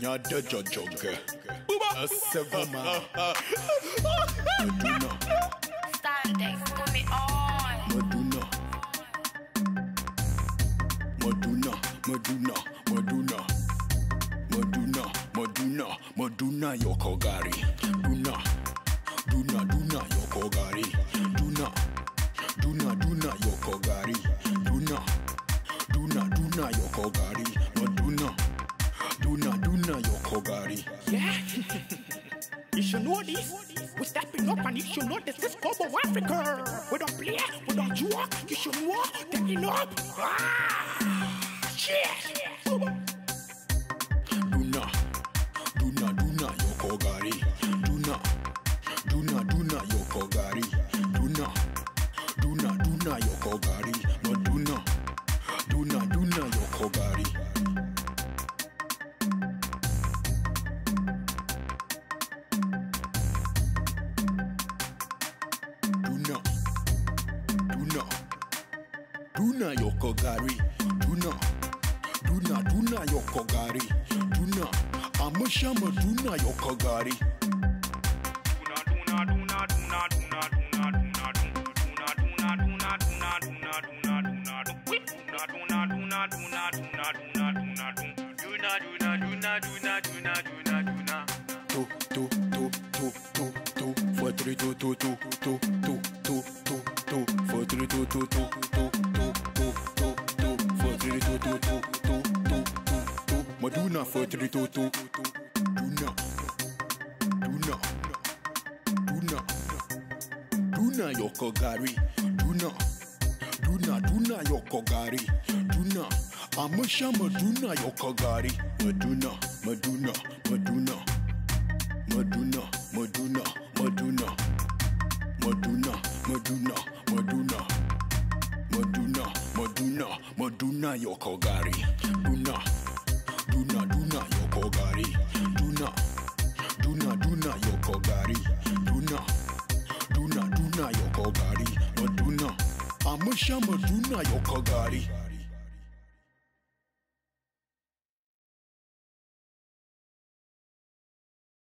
Nyada jojoge. Asevoma. Meduna. Standing, put me on. Meduna. Meduna. Meduna. Meduna. Meduna. Meduna. Meduna yokogari. Duna. Duna. Duna yokogari. Duna. Duna. Duna yokogari. Meduna. Duna. Duna yokogari. Yeah. you should know this. We're stepping up and you should know this is Kobo Afrika. We don't play, we don't joke. You should know, taking up. Ah, Duna, Yokogari. Duna. Duna Duna Yokogari Duna Amashama Duna Yokogari Duna, duna, duna, duna, duna, duna, duna, duna, duna, duna, duna, duna, duna, duna, duna. Duna, duna, duna, duna, duna, duna, duna, duna. Duna, duna, duna, duna, duna, duna, tu tu tu tu Fotri tu tu tu tu tu tu tu tu Fotri tu tu tu tu tu tu tu tu two two two two two two two. Meduna for three two two. Do not, do not, do not, do not your kogari. Do not, do not, do not your kogari. Do not. Amusha Meduna your Meduna, Meduna, Meduna, Meduna, Meduna. duna yoko gari. Duna duna duna yoko gari. Duna duna duna yoko gari. Duna duna duna yoko gari. Maduna amusha meduna yoko gari.